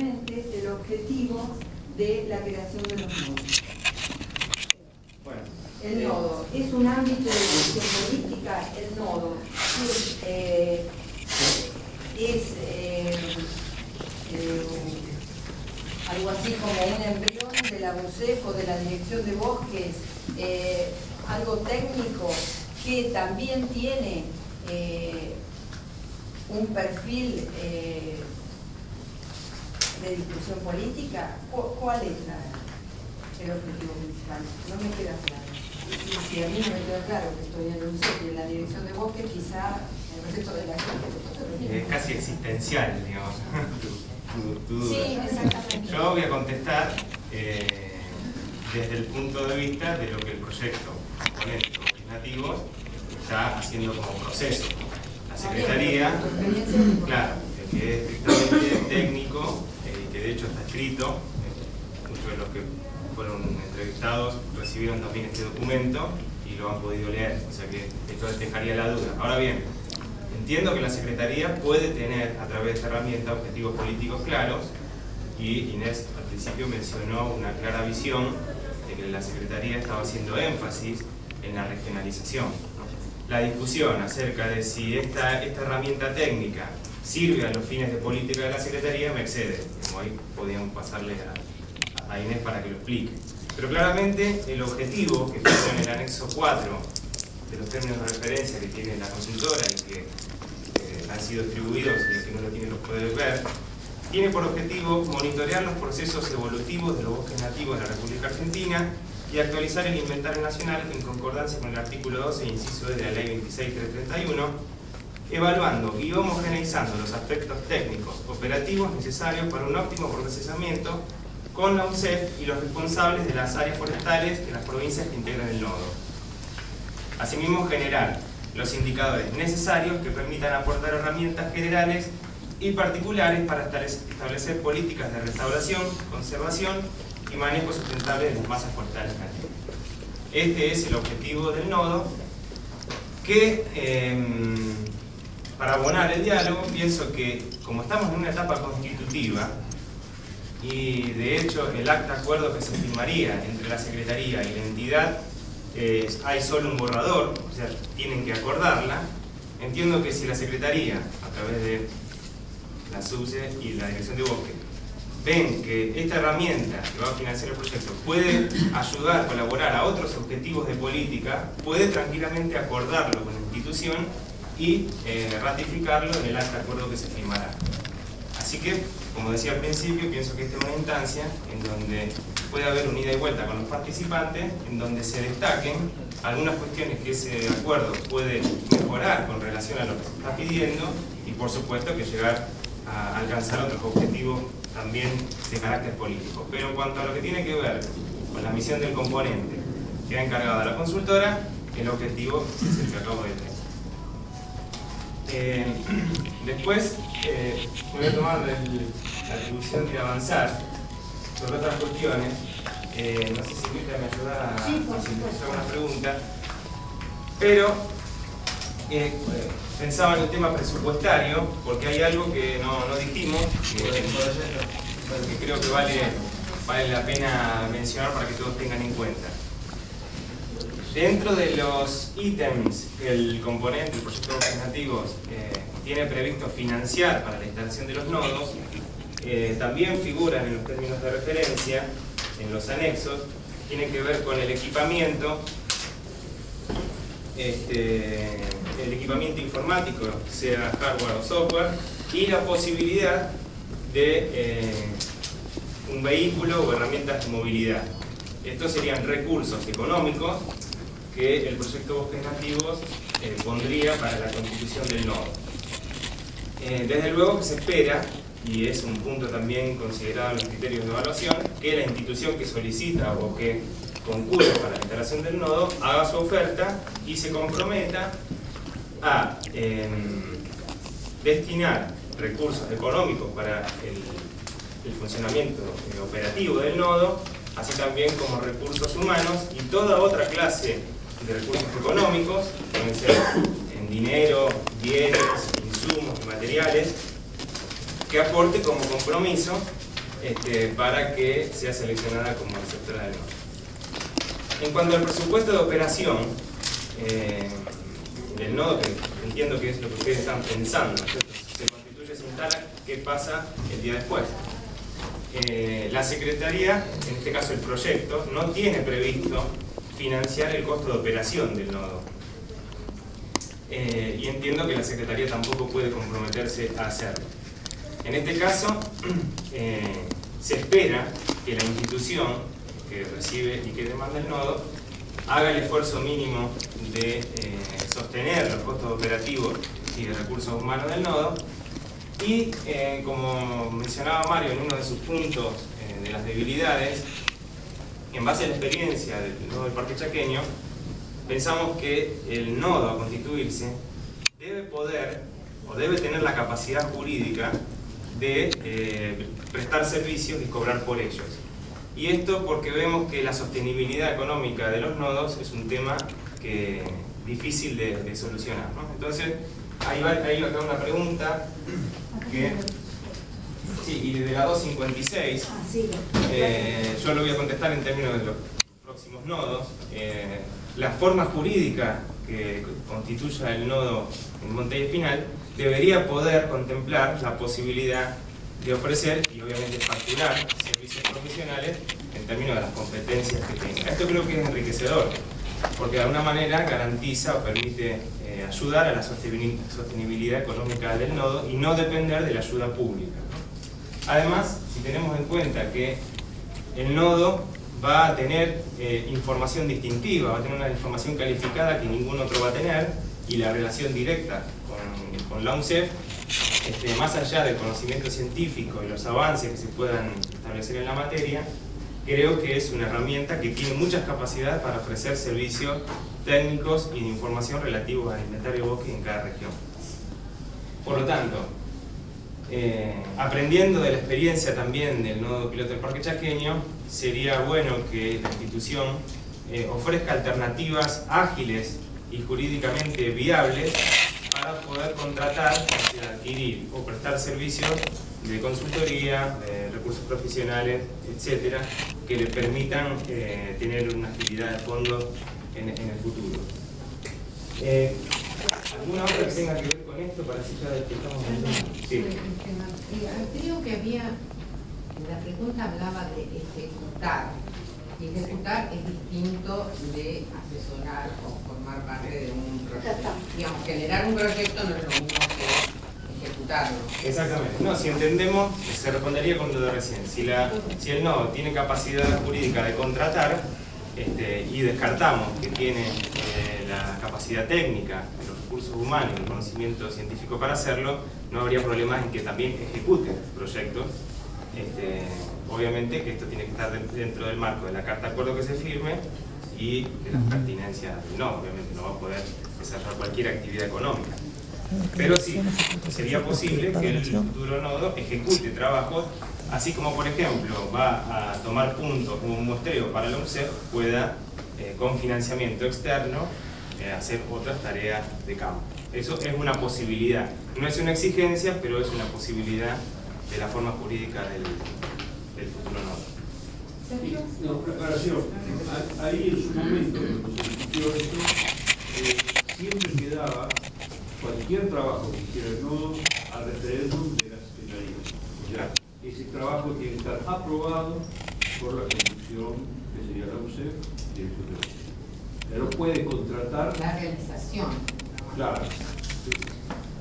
el objetivo de la creación de los nodos. El nodo es un ámbito de decisión política, el nodo es, eh, es eh, eh, algo así como un embrión de la de la Dirección de Bosques, algo técnico que también tiene un perfil de discusión política, ¿cuál es el objetivo principal? No me queda claro. Y si a mí no me queda claro que estoy en un sitio en la dirección de bosque, quizá el resto de la gente... Es casi existencial, digamos. Sí, exactamente. Yo voy a contestar eh, desde el punto de vista de lo que el proyecto componente nativos está haciendo como proceso. La Secretaría, claro, que es estrictamente técnico, de hecho está escrito, eh, muchos de los que fueron entrevistados recibieron también este documento y lo han podido leer, o sea que esto dejaría la duda. Ahora bien, entiendo que la Secretaría puede tener a través de esta herramienta objetivos políticos claros y Inés al principio mencionó una clara visión de que la Secretaría estaba haciendo énfasis en la regionalización. La discusión acerca de si esta, esta herramienta técnica sirve a los fines de política de la Secretaría me excede. Como ahí podíamos pasarle a, Inés para que lo explique. Pero claramente el objetivo que está en el anexo 4 de los términos de referencia que tiene la consultora y que eh, han sido distribuidos y el que no lo tiene los puede ver, tiene por objetivo monitorear los procesos evolutivos de los bosques nativos de la República Argentina y actualizar el inventario nacional en concordancia con el artículo 12, inciso de la ley 26331 evaluando y homogeneizando los aspectos técnicos operativos necesarios para un óptimo procesamiento con la UNCEF y los responsables de las áreas forestales de las provincias que integran el nodo. Asimismo, generar los indicadores necesarios que permitan aportar herramientas generales y particulares para establecer políticas de restauración, conservación y manejo sustentable de las masas forestales. Este es el objetivo del nodo que em, para abonar el diálogo, pienso que como estamos en una etapa constitutiva, y de hecho el acta acuerdo que se firmaría entre la Secretaría y la entidad, hay solo un borrador, o sea, tienen que acordarla, entiendo que si la Secretaría, a través de la SUSE y la Dirección de Bosque, ven que esta herramienta que va a financiar el proyecto puede ayudar, colaborar a otros objetivos de política, puede tranquilamente acordarlo con la institución y eh, ratificarlo en el acta acuerdo que se firmará. Así que, como decía al principio, pienso que esta es una instancia en donde puede haber un ida y vuelta con los participantes, en donde se destaquen algunas cuestiones que ese acuerdo puede mejorar con relación a lo que se está pidiendo y por supuesto que llegar a alcanzar otros objetivos también de carácter político. Pero en cuanto a lo que tiene que ver con la misión del componente que ha encargado a la consultora, el objetivo es el que acabo de decir. Eh, después eh, voy a tomar la atribución de avanzar sobre otras cuestiones. Eh, no sé si Luisa me ayuda a, sí, hacer una pregunta. Pero pensaba en el tema presupuestario, porque hay algo que no, no dijimos, que, que creo que vale, vale la pena mencionar para que todos tengan en cuenta. Dentro de los ítems que el componente, el proyecto de nativos, eh, tiene previsto financiar para la instalación de los nodos, eh, también figuran en los términos de referencia, en los anexos, tienen que ver con el equipamiento, este, el equipamiento informático, sea hardware o software, y la posibilidad de eh, un vehículo o herramientas de movilidad. Estos serían recursos económicos que el proyecto Bosques Nativos eh, pondría para la constitución del nodo. Eh, desde luego que se espera, y es un punto también considerado en los criterios de evaluación, que la institución que solicita o que concurre para la instalación del nodo haga su oferta y se comprometa a em, destinar recursos económicos para el, el funcionamiento operativo del nodo, así también como recursos humanos y toda otra clase de recursos económicos, pueden ser en dinero, bienes, insumos y materiales, que aporte como compromiso este, para que sea seleccionada como receptora del nodo. En cuanto al presupuesto de operación eh, del nodo, entiendo que es lo que ustedes están pensando, se constituye, se instala, ¿qué pasa el día después? Eh, la Secretaría, en este caso el proyecto, no tiene previsto financiar el costo de operación del nodo. Eh, y entiendo que la Secretaría tampoco puede comprometerse a hacerlo. En este caso, se espera que la institución que recibe y que demanda el nodo haga el esfuerzo mínimo de eh, sostener los costos operativos y de recursos humanos del nodo y eh, como mencionaba Mario en uno de sus puntos eh, de las debilidades en base a la experiencia del nodo del Parque Chaqueño pensamos que el nodo a constituirse debe poder o debe tener la capacidad jurídica de prestar servicios y cobrar por ellos y esto porque vemos que la sostenibilidad económica de los nodos es un tema difícil de, solucionar. Entonces, ahí va, ahí acá una pregunta que, sí, y de la 256, eh, yo lo voy a contestar en términos de los próximos nodos. Eh, la forma jurídica que constituya el nodo en Monte Espinal debería poder contemplar la posibilidad de ofrecer y obviamente facturar servicios profesionales en términos de las competencias que tenga. Esto creo que es enriquecedor, porque de alguna manera garantiza o permite eh, ayudar a la sostenibilidad económica del nodo y no depender de la ayuda pública. Además, si tenemos en cuenta que el nodo va a tener eh, información distintiva, va a tener una información calificada que ningún otro va a tener y la relación directa con, con la UNCEF este, más allá del conocimiento científico y los avances que se puedan establecer en la materia, creo que es una herramienta que tiene muchas capacidades para ofrecer servicios técnicos y de información relativos al inventario bosque en cada región. Por lo tanto, eh, aprendiendo de la experiencia también del nodo piloto del Parque Chaqueño, sería bueno que la institución eh, ofrezca alternativas ágiles y jurídicamente viables para poder contratar, adquirir o prestar servicios de consultoría, de recursos profesionales, etcétera, que le permitan eh, tener una actividad de fondo en, el futuro. Eh, ¿Alguna otra que tenga que ver con esto para así ya estamos en sí. Creo que había, la pregunta hablaba de ejecutar. Y ejecutar es distinto de asesorar o formar parte de un proyecto. Digamos, generar un proyecto no es lo mismo que ejecutarlo. Exactamente. No, si entendemos, se respondería con lo de recién. Si, la, si el nodo tiene capacidad jurídica de contratar este, y descartamos que tiene eh, la capacidad técnica, recursos humanos y el conocimiento científico para hacerlo, no habría problemas en que también ejecute proyectos. Este, obviamente que esto tiene que estar dentro del marco de la carta de acuerdo que se firme y de las pertinencias no, obviamente no va a poder desarrollar cualquier actividad económica. Pero sí, sería posible que el futuro nodo ejecute trabajos, así como por ejemplo va a tomar puntos como un muestreo para la UNCEF, pueda eh, con financiamiento externo hacer otras tareas de campo. Eso es una posibilidad. No es una exigencia, pero es una posibilidad de la forma jurídica del, del futuro nodo. No, preparación. Ahí en su momento, cuando se discutió esto, eh, siempre quedaba cualquier trabajo que hiciera el nodo al referéndum de la Secretaría. O sea, ese trabajo tiene que estar aprobado por la Constitución, que sería la UCE, y Pero puede contratar... La realización. Claro.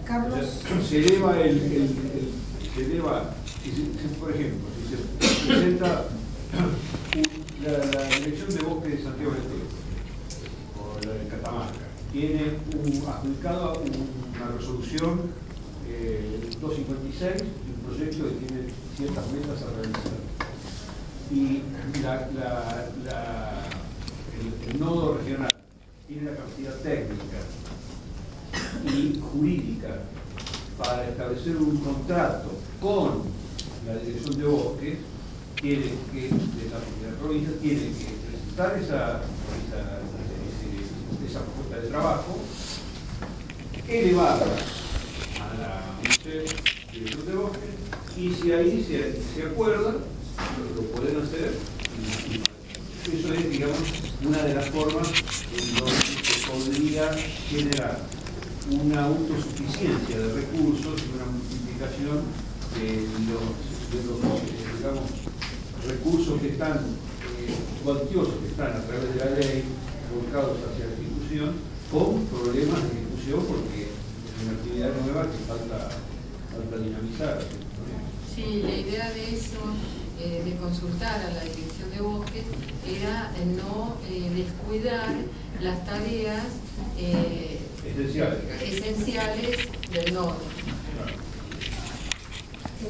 Carlos. se eleva el, el, el, se eleva, por ejemplo, si se presenta la, dirección de bosque de Santiago del Estero, o la de Catamarca, tiene un, adjudicado una resolución 256 eh, un proyecto que tiene ciertas metas a realizar. Y el, nodo regional tiene la capacidad técnica y jurídica para establecer un contrato con la dirección de bosques, tiene que, de la, provincia tiene que presentar esa, esa esa propuesta de trabajo, elevarla a la dirección de bosque Y si ahí se, se acuerdan, lo, lo pueden hacer. y- y eso es, digamos, una de las formas en donde se podría generar una autosuficiencia de recursos y una multiplicación de los, eh, recursos que están, eh, cuantiosos que están a través de la ley volcados hacia la ejecución con problemas de ejecución porque es una actividad nueva que falta, falta dinamizar. Sí, la idea de eso, eh, de consultar a la dirección de bosques, era no eh, descuidar las tareas eh, Esenciales. esenciales del nodo.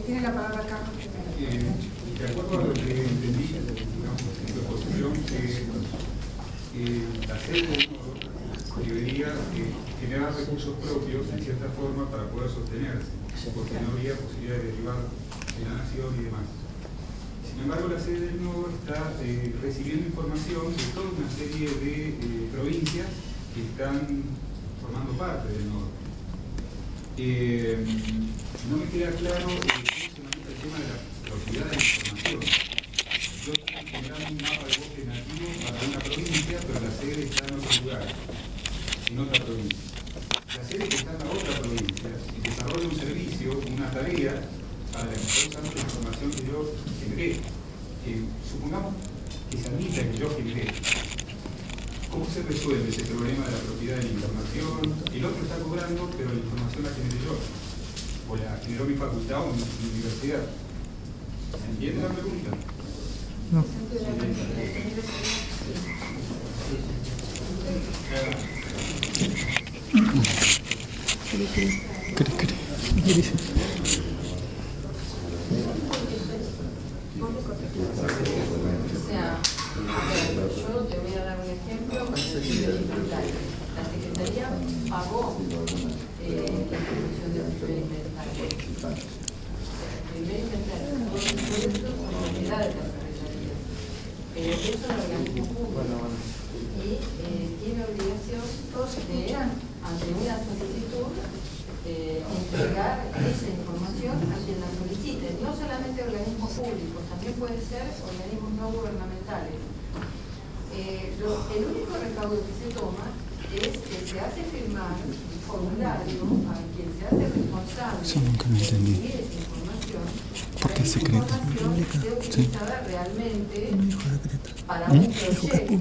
Tiene la palabra Carlos. De acuerdo a lo que entendí, digamos, en su exposición, que la sede debería eh, generar recursos propios, en cierta forma, para poder sostenerse, porque no habría posibilidad de derivar de la nación y demás. Sin embargo, la sede del nodo está eh, recibiendo información de toda una serie de eh, provincias que están formando parte del nodo. Eh, no me queda claro cómo se el tema de la propiedad de la información. Yo estoy generando un mapa de bosque nativo para una provincia, pero la sede está en otro lugar, en otra provincia. La sede que está en la otra provincia y desarrolla un servicio, una tarea, para la la información que yo generé. Eh, supongamos que se admita que yo generé. ¿Cómo se resuelve ese problema de la propiedad de la información? El otro está cobrando, pero la información la generé yo. O la generó mi facultad o mi, mi universidad. ¿Se entiende la pregunta? O sea, a ver, yo te voy a dar un ejemplo inventario. La Secretaría pagó eh, la ejecución del primer inventario. El primer inventario, todo el proyecto son propiedad de la Secretaría. Lo organismo público. Y eh, tiene obligación de, ante una solicitud, eh, entregar esa información a quien la solicite, no solamente organismos públicos, también puede ser organismos no gubernamentales. Eh, lo- el único recaudo que se toma es que se hace firmar un formulario a quien se hace responsable nunca de recibir esa información. ¿Por qué para que esa secreta? realmente para ¿Mm? un proyecto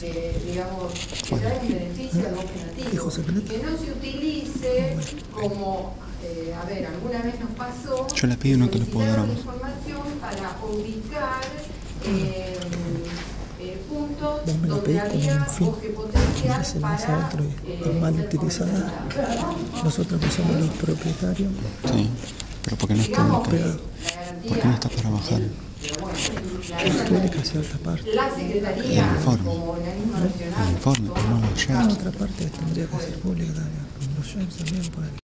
que, digamos, que trae un beneficio al bosque nativo. Que no se utilice como, eh, a ver, alguna vez nos pasó. Yo la pido y no te lo puedo dar a vos. información para ubicar eh, eh, puntos Vos donde había bosque potencial para eh, es mal utilizada. Nosotros que somos los propietarios, Sí, pero ¿por qué no está garantía ¿Por qué no está para bajar? la tiene que hacer otra parte. El informe. El informe, pero no los shows. otra parte tendría que ser pública también. Los también.